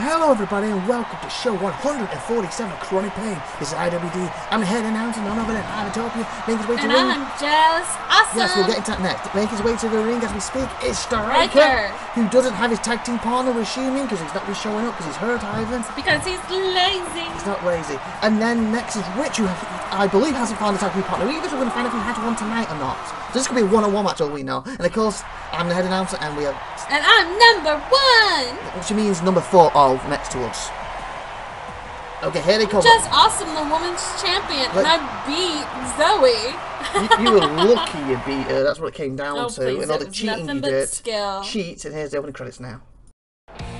Well, hello everybody and welcome to show 147 of Kronic Pain. This is IWD. I'm the head announcer, none other than Ivatopia, making his way to And the ring. I'm just awesome. Yes, we'll get into that next. Making his way to the ring as we speak is Striker, who doesn't have his tag team partner, we're assuming, because he's not been showing up because he's hurt, Ivan. because he's lazy. He's not lazy. And then next is Rich, who I believe hasn't found a tag team partner. Either we're going to find out if he had one tonight or not. So this could be a one-on-one match, all we know. And of course, I'm the head announcer, and we have, And I'm number one. which means number four, oh, oh, next to us. Okay, here they come. Just awesome, the woman's champion. Let- and I beat Zoe. you, you were lucky you beat her. That's what it came down Oh, to. please, and all the cheating nothing you but did. skill. Cheats, and here's the opening credits now.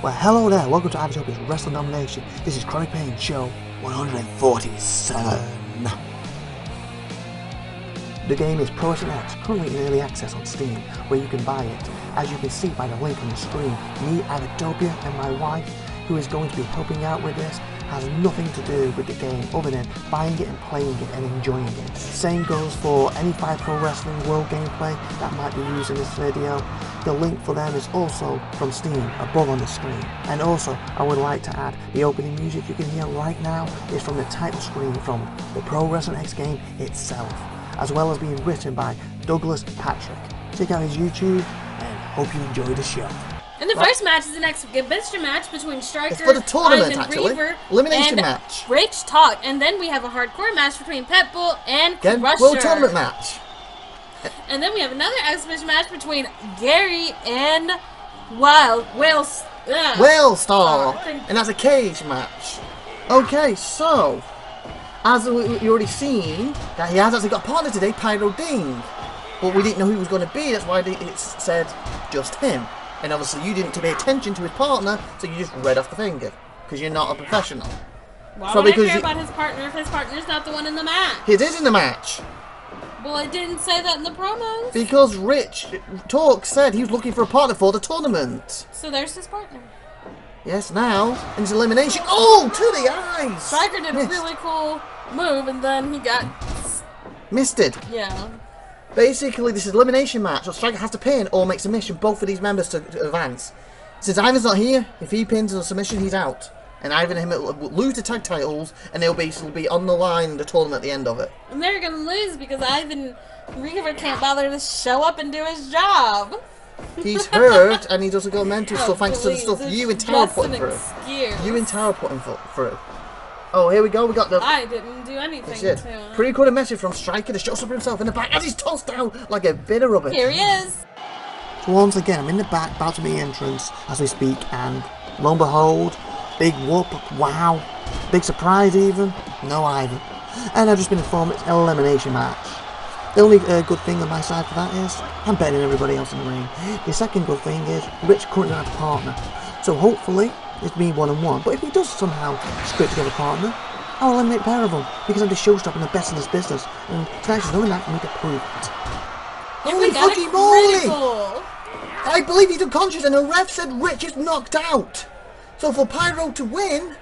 Well, hello there. Welcome to Ivatopia's Wrestling Domination. This is Kronic Pain Show 147. The game is Pro Wrestling X, currently in early access on Steam, where you can buy it. As you can see by the link on the screen, me, Ivatopia, and my wife, who is going to be helping out with this, has nothing to do with the game other than buying it and playing it and enjoying it. Same goes for any Fire Pro Wrestling World gameplay that might be used in this video. The link for them is also from Steam above on the screen. And also, I would like to add, the opening music you can hear right now is from the title screen from the Pro Wrestling X game itself, as well as being written by Douglas Patrick. Check out his YouTube and hope you enjoy the show. And the Right. first match is an exhibition match between Striker It's for the tournament, Ivan actually. Reaver, Elimination and match. Rich Talk. And then we have a hardcore match between Pitbull and Again, Crusher. World Tournament match. And then we have another exhibition match between Gary and Wild Wales. Ugh. Whale Star, oh, Thank- and that's a cage match. Okay, so as we you already seen, that he has actually got a partner today, Pyro Ding, but we didn't know who he was going to be. That's why it said just him. And obviously, you didn't pay attention to his partner, so you just read off the finger because you're not a professional. Why So would I care you- about his partner if his partner's not the one in the match? He is in the match Well, I didn't say that in the promos. because Rich Talk said he was looking for a partner for the tournament. So there's his partner. Yes, now his elimination. Oh, to the eyes! Striker did a really cool move, and then he got Missed it. yeah. Basically, this is elimination match. So Striker has to pin or make submission both of these members to, to advance. Since Ivan's not here, if he pins a submission, he's out. And Ivan and him will lose the tag titles, and they'll basically be on the line in the tournament at the end of it. And they're gonna lose because Ivan Reaver can't bother to show up and do his job. He's hurt, and he doesn't go mental Oh, thanks to the stuff you and Tara put him through. excuse. You and Tara put him through. Oh, here we go. We got the. I didn't do anything Shit. to him. Pre-recorded message from Striker to show up himself in the back as he's tossed down like a bit of rubbish. Here he is. So once again, I'm in the back, about to be entrance as we speak, and lo and behold, big whoop, wow, big surprise even, no Ivan. And I've just been informed it's an elimination match. The only uh, good thing on my side for that is, I'm better than everybody else in the ring. The second good thing is, Rich currently has a partner. So hopefully, it's me one on one. But if he does somehow scrape together a partner, I'll eliminate a pair of them, because I'm the showstopper and the best in this business. And tonight's is only night for me to prove it. Holy fucking moly! I believe he's unconscious and the ref said Rich is knocked out. So for Pyro to win,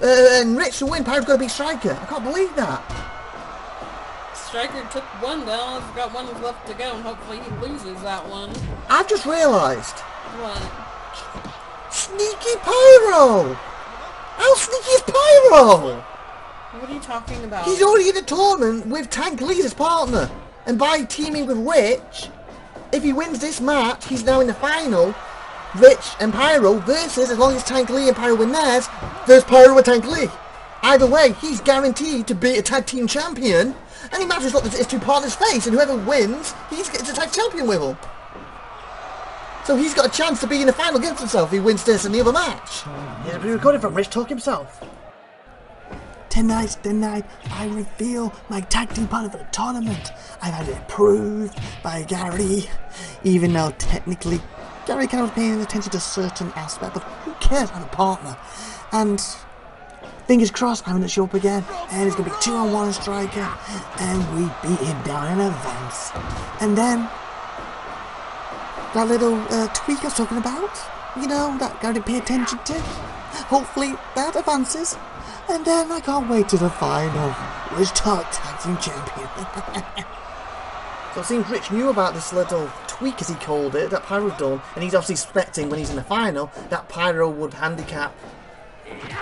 uh, and Rich to win, Pyro's got to be striker. I can't believe that. Striker took one down. He's got one left to go, and hopefully he loses that one. I've just realised. What? Sneaky Pyro! How sneaky is Pyro? What are you talking about? He's already in the tournament with Tank Lee as his partner. And by teaming with Rich, if he wins this match, he's now in the final. Rich and Pyro versus, as long as Tank Lee and Pyro win theirs, there's Pyro and Tank Lee. Either way, he's guaranteed to be a tag team champion. And he matches what his two partners face, and whoever wins, he's gets a tag champion with him. So he's got a chance to be in the final against himself if he wins this and the other match. He's been recorded from Rich Talk himself. Tonight, tonight, I reveal my tag team partner for the tournament. I've had it proved by Gary, even though technically Gary kind of paying attention to certain aspect, but who cares about a partner? And fingers crossed, I'm going to show up again, and it's going to be two on one striker, and we beat him down in advance. And then that little uh, tweak I was talking about, you know, that I didn't pay attention to. Hopefully that advances. And then I can't wait to the final. Rich Talk Tag Team Champion. so it seems Rich knew about this little tweak, as he called it, that Pyro's done, and he's obviously expecting when he's in the final that Pyro would handicap,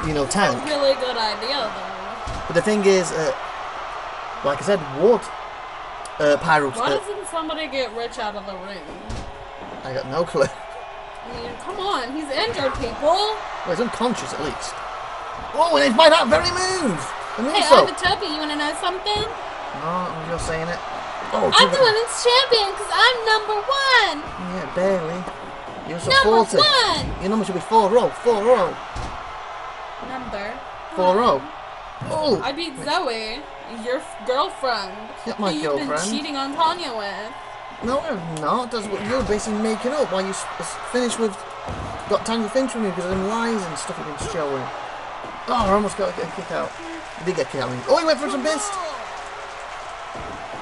you know, Tank. Really good idea, though. But the thing is, uh, like I said, would uh, Pyro? Why doesn't somebody get Rich out of the ring? I got no clue. I mean, come on, he's injured, people. Well, he's unconscious at least. Oh, and it's by that very move. The Hey, moonsault. Ivatopia, you wanna know something? No, I'm just saying it. Oh, I'm the women's champion because I'm number one. Yeah, barely. You're Number supported. one. Your number should be 4 row. 4 row. Number 4 row. Oh! I beat Zoe, your girlfriend. Not my who you've been cheating on Tanya with. No, I'm not. That's what you're basically making up while you finish with. Got Tanya things with me because of them lies and stuff you've been showing. Oh, I almost got a kick out. He did get kicked out. Oh, he went for some missed.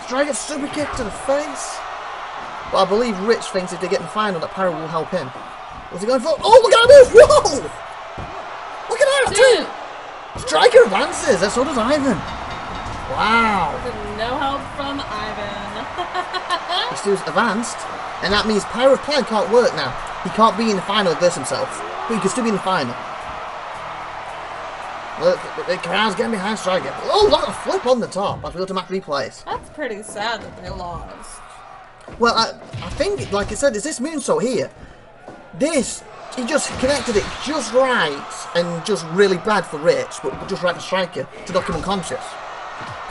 Try to get super kick to the face. Well, I believe Rich thinks if they get in the final that Pyro will help him. What's he going for? Oh, look at him move! Whoa! Look at that, too! Striker advances, and so does Ivan. Wow. No help from Ivan. He still advanced, and that means Pyro's plan can't work now. He can't be in the final versus himself, but he can still be in the final. Look, the crowd's getting behind Striker. Oh, look a flip on the top we go to match replays. That's pretty sad that they lost. Well, I, I think, like I said, is this moonsault here? This, he just connected it just right and just really bad for Rich, but just right for Striker to knock him unconscious.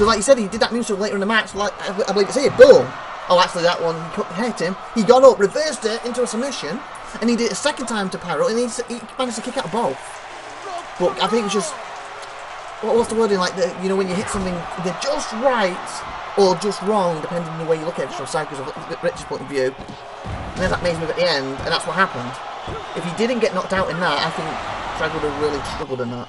Because, like you said, he did that moonsault later in the match. Like I, believe it's here. Boom. Oh, actually, that one hit him. He got up, reversed it into a submission, and he did it a second time to Pyro, and he, he managed to kick out both. But I think it's just what, what's the wording like? The, you know, when you hit something, they're just right or just wrong, depending on the way you look at it from Cycle's of Rich's point of view. And then that makes move at the end, and that's what happened. If he didn't get knocked out in that, I think Drag would have really struggled in that.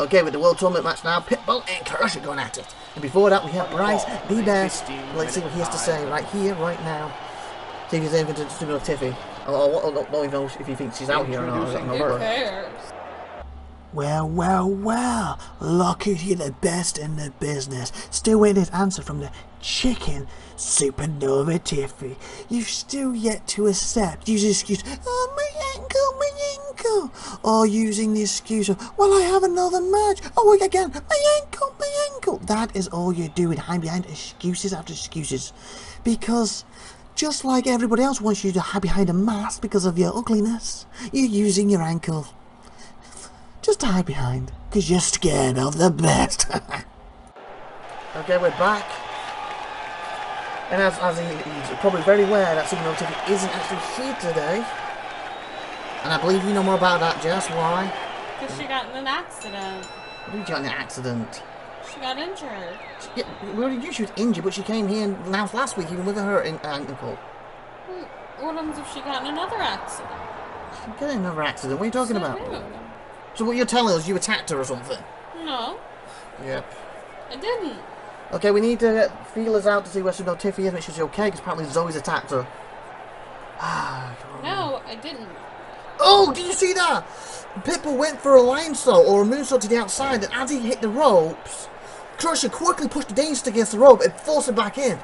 Okay, with the World Tournament match now, Pitbull and Crusher going at it. And before that, we have Bryce, the best. Let's see what he has to say right here, right now. See if he's anything to do with Tiffy. Oh, oh, oh, or, or, or, don't even know if he thinks she's out here or not. Who cares? Well, well, well, who's here the best in the business. Still waiting his answer from the chicken supernova Tiffy. You've still yet to accept. Use the excuse, oh, my ankle, my ankle. Or using the excuse of, well, I have another match. Oh, again, my ankle, my ankle. That is all you're doing, hiding behind excuses after excuses. Because just like everybody else wants you to hide behind a mask because of your ugliness, you're using your ankle just to hide behind, because you're scared of the best. Okay, we're back. And as, as he's probably very aware that Super Tiffy isn't actually here today. And I believe you know more about that, Jess. Why? Because she got in an accident. What did you got in an accident? She got injured. Yeah, we already knew she was injured, but she came here and announced last week even with her in, ankle. Hmm, What happens if she got in another accident? She got in another accident. What are you talking So about? rude. So what you're telling us, you attacked her or something? No, Yep. I didn't. Okay, we need to get feelers out to see where Super Tiffy is, sure she's okay, because apparently Zoe's attacked her. No, I didn't. Oh, did you see that? Pitbull went for a line saw or a moonsault to the outside, and as he hit the ropes, Crusher quickly pushed the stick against the rope and forced it back in.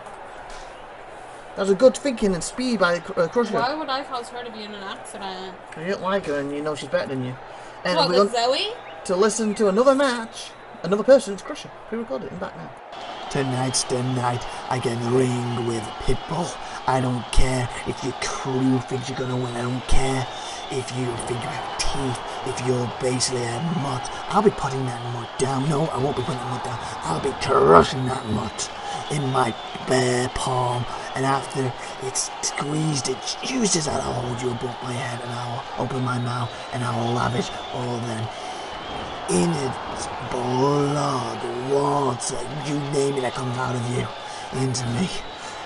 That was a good thinking and speed by uh, Crusher. Why would I cause her to be in an accident? You don't like her, and you know she's better than you. And What, with Zoe? to listen to another match, another person. It's Crusher. Pre-recorded. I'm back now. Tonight's the night I can ring with Pitbull. I don't care if your crew thinks you're gonna win. I don't care if you think you have teeth. If you're basically a mutt, I'll be putting that mutt down. No, I won't be putting that mutt down. I'll be crushing that mutt in my bare palm. And after it's squeezed, it juices. I'll hold you above my head and I'll open my mouth and I'll lavish all of them in its blood, water, you name it that comes out of you, into me.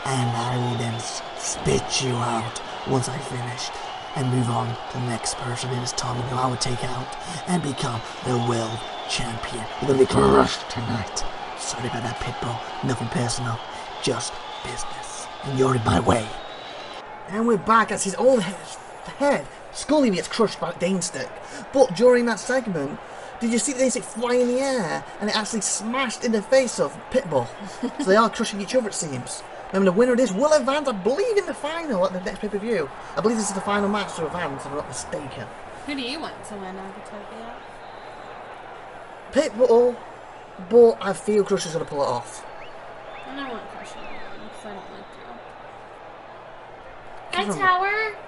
And I will then spit you out once I finished and move on to the next person in his tongue who I would take out and become the world champion. We're gonna be crushed tonight. Sorry about that, Pitbull. Nothing personal, just business. And you're in my way. And we're back as his own head, head Scully gets crushed by Dane Stick. But during that segment, did you see the Stick fly in the air and it actually smashed in the face of Pitbull? so they are crushing each other, it seems. Remember, the winner of this will advance, I believe, in the final at the next pay-per-view. I believe this is the final match to advance, if I'm not mistaken. Who do you want to win, Ivatopia? Pitbull, but I feel Crusher's going to pull it off. And I want Crusher to win, because I don't like you. Hi, Tower!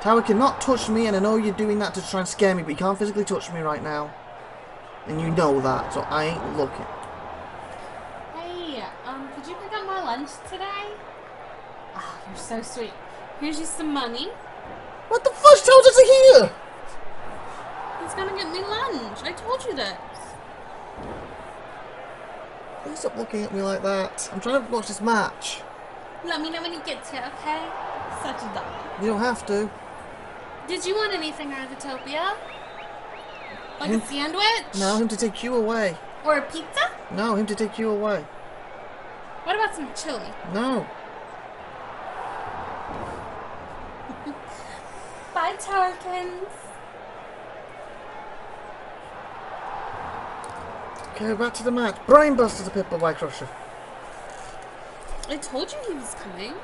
Tower cannot touch me, and I know you're doing that to try and scare me, but you can't physically touch me right now. And you know that, so I ain't looking. Hey, um, could you pick up my lunch today? Oh, you're so sweet. Here's you some money. What the fuck tells us here? He's gonna get me lunch. I told you this. Please stop looking at me like that. I'm trying to watch this match. Let me know when he gets here, okay? Such a dog. You don't have to. Did you want anything, Arthotopia? Like a Hmm? sandwich? No, him to take you away. Or a pizza? No, him to take you away. What about some chili? No. Bye, Towerkins. Okay, back to the match. Brain Buster to Pitbull by Crusher. I told you he was coming.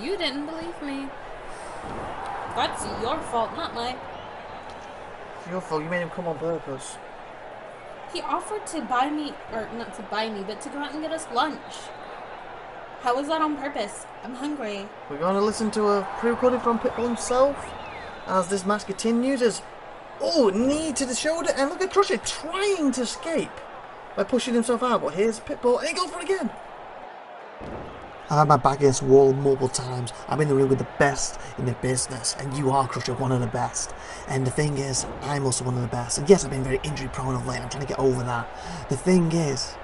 You didn't believe me. That's your fault, not mine. It's your fault. You made him come on purpose. He offered to buy me, or not to buy me, but to go out and get us lunch. How was that on purpose? I'm hungry. We're going to listen to a pre-recording from Pitbull himself as this match continues. As oh, knee to the shoulder, and look at Crusher trying to escape by pushing himself out. But here's Pitbull, and he goes for it again. I've had my back against the wall multiple times. I'm in the ring with the best in the business, and you are, Crusher, one of the best. And the thing is, I'm also one of the best. And yes, I've been very injury prone of late. I'm trying to get over that. The thing is,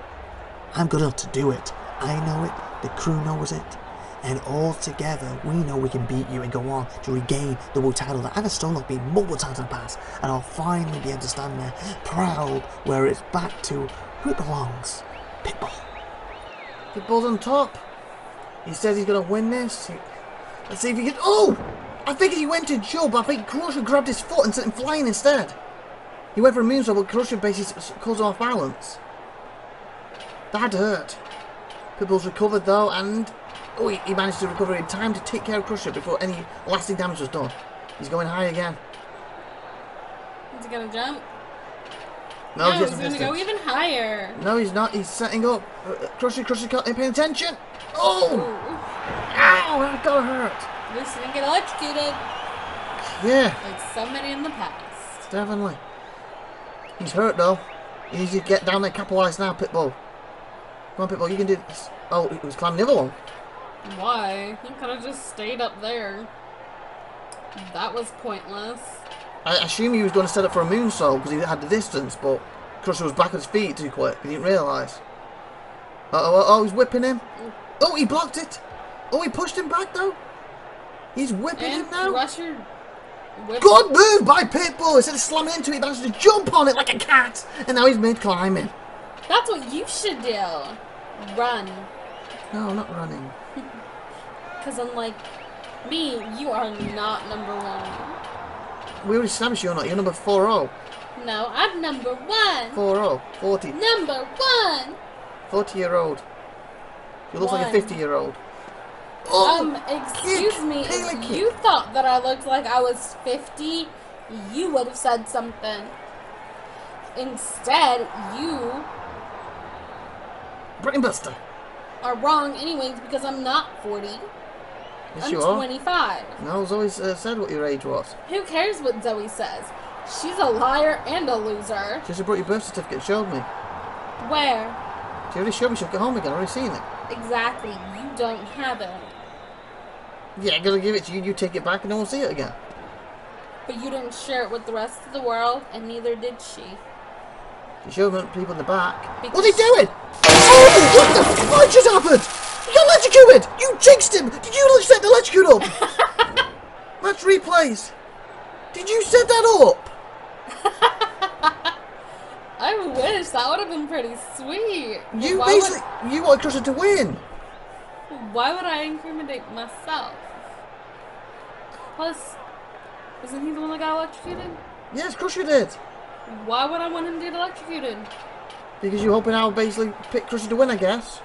I'm good enough to do it. I know it, the crew knows it, and all together we know we can beat you and go on to regain the world title that I've still not been multiple times in the past. And I'll finally be able to stand there proud where it's back to who it belongs Pitbull. Pitbull's on top. He says he's going to win this. Let's see if he can. Oh! I think he went to jump. But I think Crusher grabbed his foot and sent him flying instead. He went for a moonsault, but Crusher basically caused him off balance. That hurt. Pitbull's recovered though, and oh, he, he managed to recover in time to take care of Crusher before any lasting damage was done. He's going high again. Is he gonna jump? No, no he he's hasn't gonna go even higher. No, he's not. He's setting up. Uh, uh, Crusher, Crusher can't paying attention. Oh! Ooh. Ow! That got hurt. He didn't get electrocuted Yeah. like so many in the past. Definitely. He's hurt though. He needs to get down there, capitalise now, Pitbull. Come on, Pitbull, you can do this. Oh, he was climbing the other one. Why? He could have just stayed up there. That was pointless. I assume he was going to set up for a moonsault because he had the distance, but Crusher was back on his feet too quick. He didn't realise. Uh oh, oh, oh, he's whipping him. Oh, he blocked it. Oh, he pushed him back though. He's whipping And him now. Crusher Good move by Pitbull. Instead of slamming into it, he managed to jump on it like a cat. And now he's mid climbing. That's what you should do. Run. No, not running. Because unlike me, you are not number one. We already established you're not. You're number 4 No, I'm number one. 4 40. Number one. 40 year old. You look like a 50 year old. Um, excuse kick, me, if kick. you thought that I looked like I was 50, you would have said something. Instead, you Brainbuster. are wrong anyways because I'm not 40. Yes, I'm you are. 25. No, always uh, said what your age was. Who cares what Zoe says? She's a liar and a loser. She just brought your birth certificate and showed me. Where? She already showed me she'll it home again. I've already seen it. Exactly. You don't have it. Yeah, I'm going to give it to you. You take it back and then we'll see it again. But you didn't share it with the rest of the world, and neither did she. You showed me people in the back. Because- are they doing? Oh, what the fuck just happened? Got electrocuted! You jinxed him! Did you set the electrocute up? Match replays. Did you set that up? I wish that would have been pretty sweet. You why basically, you wanted Crusher to win. Why would I incriminate myself? Plus, isn't he the one that got electrocuted? Yes, Crusher did. Why would I want him to get electrocuted? Because you're hoping I'll basically pick Crusher to win, I guess.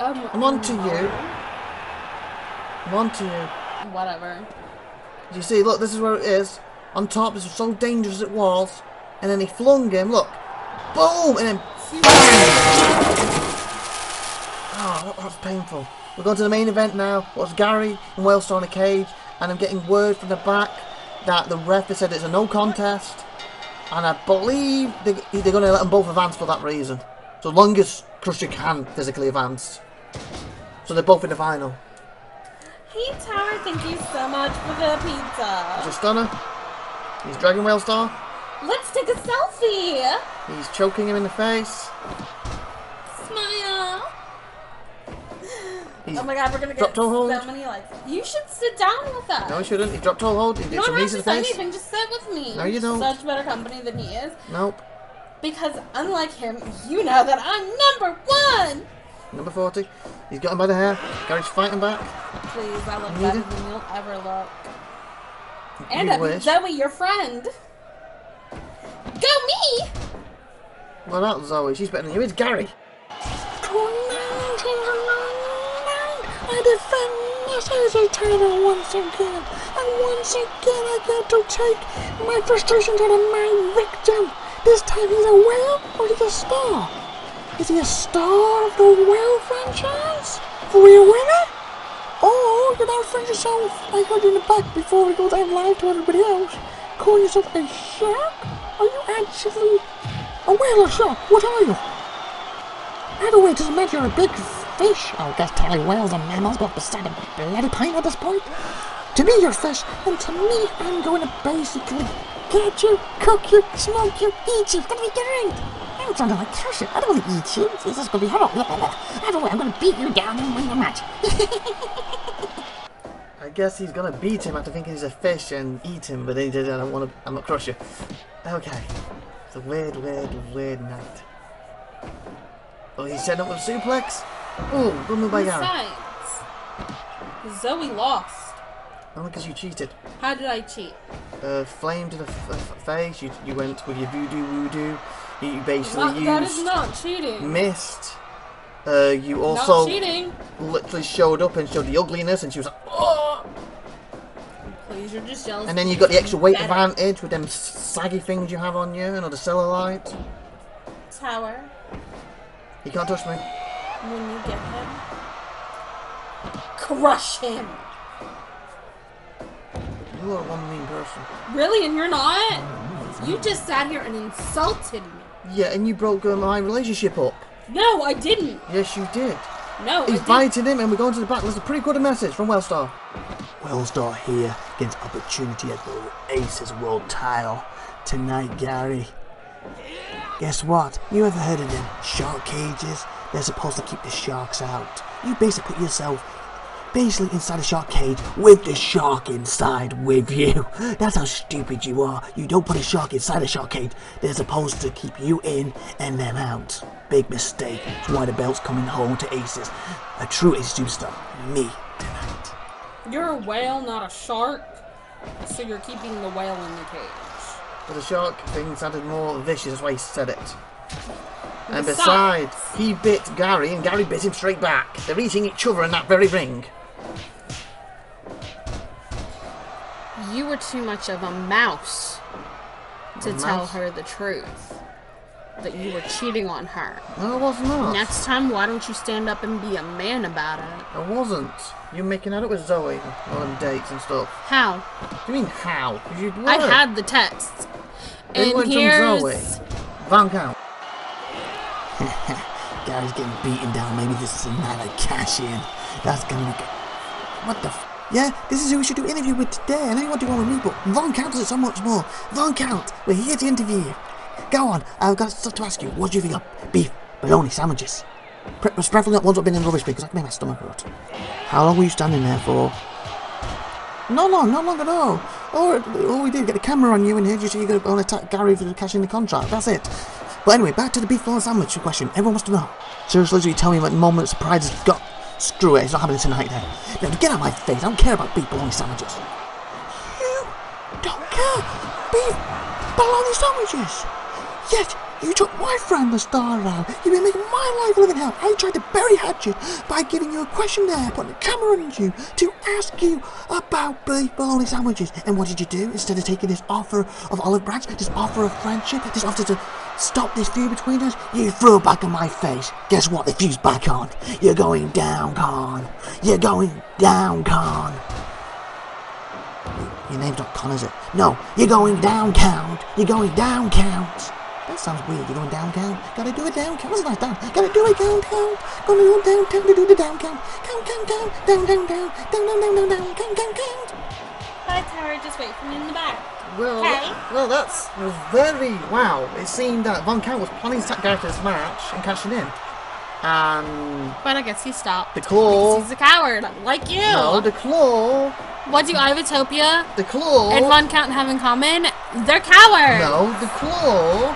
Um, I'm on to you. I'm on to you. Whatever. You see, look, this is where it is. On top, this was so dangerous it was. And then he flung him, look. Boom! And then! Oh, that, that's painful. We're going to the main event now. What's Gary and Whalestar in a cage. And I'm getting word from the back that the ref has said it's a no contest. And I believe they, they're going to let them both advance for that reason. So long as Crusher can physically advance. So they're both in the final. Hey, Tower, thank you so much for the pizza. a stunner. He's dragging Whalestar. Let's take a selfie. He's choking him in the face. Smile. He's Oh my god, we're gonna get so many likes. You should sit down with us. No, he shouldn't. He dropped toe hold. He you did don't some have to say anything, just sit with me. No, you don't. Such better company than he is. Nope. Because unlike him, you know that I'm number one. Number 40. He's got him by the hair. Gary's fighting back. Please, I look Need better it? than you'll ever look. And You I'm. Zoe, your friend. Go me! Well, not Zoe. She's better than you. It's Gary. I defend this easy title once again. And once again, I get to take my frustrations out of my victim. This time he's a whale or he's a star? Is he a star of the whale franchise? Are we a winner? Or you're not friend yourself, I heard you in the back before we go down live to everybody else, calling yourself a shark? Are you actually a whale or shark? What are you? Either way, it doesn't matter, you're a big fish. I guess tally whales and mammals but beside a bloody pint at this point. To me, you're fish, and to me, I'm going to basically catch you, cook you, smoke you, eat you. It's gonna be great. I'm sounding like Crusher. I don't want to eat you. This is gonna be horrible. Either way, I'm gonna beat you down and win the match. I guess he's gonna beat him after thinking he's a fish and eat him, but then he did. I don't want to. I'm not crusher. Okay. It's a weird, weird, weird night. Oh, he's setting up with a suplex. Oh, good move by Gary. Besides, Zoe lost. Only because you cheated. How did I cheat? Uh, flame to the f- f- face. You, you went with your voodoo voodoo. You basically Not, that is used not cheating. mist. Uh, you also cheating. literally showed up and showed the ugliness, and she was like, oh! Please, you're just jealous. And then you got the extra weight Better. advantage with them saggy things you have on you, and all the cellulite. Tower, You can't touch me. when you get him, crush him. You are one mean person. Really, and you're not? You just sat here and insulted me. Yeah, and you broke my relationship up. No, I didn't. Yes, you did. No, He's I biting him, and we're going to the battle. There's a pretty good message from Whalestar. Whalestar here against opportunity at the Aces World title tonight, Gary. Guess what? You ever heard of them shark cages? They're supposed to keep the sharks out. You basically put yourself basically inside a shark cage with the shark inside with you. That's how stupid you are. You don't put a shark inside a shark cage. They're supposed to keep you in and them out. Big mistake. That's why the belt's coming home to Aces. A true Ace superstar. Me tonight. You're a whale, not a shark. So you're keeping the whale in the cage. But the shark thing sounded more vicious, that's why he said it. And Besides- besides, he bit Gary, and Gary bit him straight back. They're eating each other in that very ring. You were too much of a mouse to A tell mouse? her the truth. That you were cheating on her. No, I was not. Next time, why don't you stand up and be a man about it? I wasn't. You're making out with Zoe on dates and stuff. How? What do you mean how? you. I've had the texts. They And went from here's Zoe. Van Count. Gary's getting beaten down. Maybe this is a night of cash in. That's gonna be good. What the f? Yeah, this is who we should do interview with today. I know you want to go on with me, but Von Count does it so much more. Von Count, we're here to interview you. Go on, I've got stuff to ask you. What do you think of beef, bologna, sandwiches? Pre- preferably not ones that have been in rubbish because that can make my stomach hurt. How long were you standing there for? Not long, not long at all. All, all we did, get a camera on you and here just so you're going to attack Gary for cashing the contract. That's it. But anyway, back to the beef bologna sandwich question. Everyone wants to know. Seriously, you tell me what moment surprise has got. Screw it, it's not happening tonight then. Now, get out of my face. I don't care about beef bologna sandwiches. You don't care? Beef bologna sandwiches? Yet, You took my friend, the Star Ram. You've been making my life a living hell. I tried to bury Hatchet by giving you a questionnaire, putting a camera on you to ask you about beef bologna sandwiches. And what did you do? Instead of taking this offer of olive branch, this offer of friendship, this offer to stop this feud between us, you threw it back in my face. Guess what? The feud's back on. You're going down, Khan. You're going down, Khan. Your name's not Con, is it? No, you're going down, Count. You're going down, Count. That sounds weird. You're going down, Count. Gotta do it down, Count. That's a nice down. Gotta do it down, Count. Gonna it downtown to do the down, Count. Count, count. Down, down, down. Down, down, down, down, down. Count, count, count. Bye, Tower. Just wait for me in the back. Well, Okay. well, that's very wow. It seemed that Von Count was planning to attack Gareth this match and cashing in. And But I guess he stopped. the claw. He's a coward, like you. No, the claw. what do Ivatopia The claw. and Von Count have in common? They're cowards. No, the claw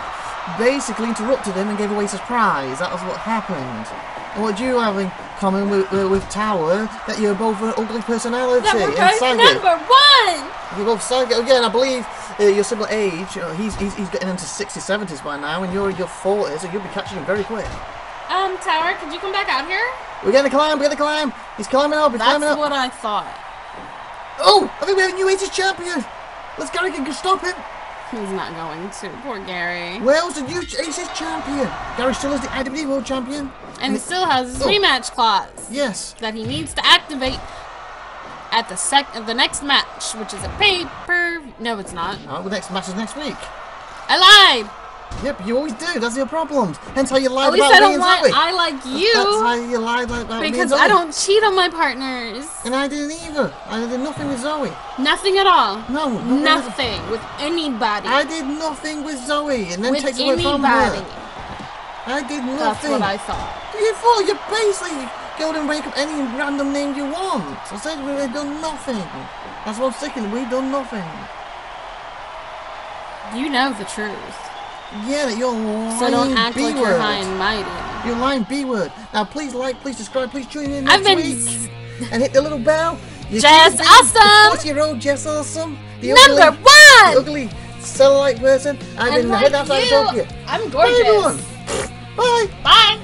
basically interrupted him and gave away his prize. That was what happened. And what do you have in common with, with, with Tower? That you're both an ugly personality That we're and both number one. You're both saggy. Again, I believe uh, your similar age. You know, he's, he's he's getting into 60s, 70s by now, and you're in your 40s, so you'll be catching him very quick. Um, Tower, could you come back out here? We're gonna climb. We're gonna climb. He's climbing up. He's That's climbing up. what I thought. Oh, I think we have a new 80s champion. Let's go and stop him. He's not going to. Poor Gary. Wales the new Aces champion. Gary still is the IWD World Champion. And he still has his Oh. rematch clause Yes. that he needs to activate at the sec the next match, which is a paper. No, it's not. Oh, the next match is next week. I lied. Yep, you always do. That's your problems. Hence how you least about I don't. Zoe. I like you. That's how you lied about me because I don't cheat on my partners. And I didn't either. I did nothing with Zoe. Nothing at all. No, nothing with- Nothing with anybody. I did nothing with Zoe, and then with takes away from anybody. her. I did nothing. That's what I thought. You thought you basically go and make up any random name you want. I said we've done nothing. That's what I'm thinking. We've done nothing. You know the truth. Yeah, you're lying So don't act like you're B-word. high and mighty. You're lying B word. Now please like, please subscribe, please tune in next I've been week. And hit the little bell. You Jess Awesome! 40 year old Jess Awesome. The number ugly, one. ugly cellulite person. I've And been like head outside you, Utopia. I'm Bye everyone. gorgeous. Bye. Bye.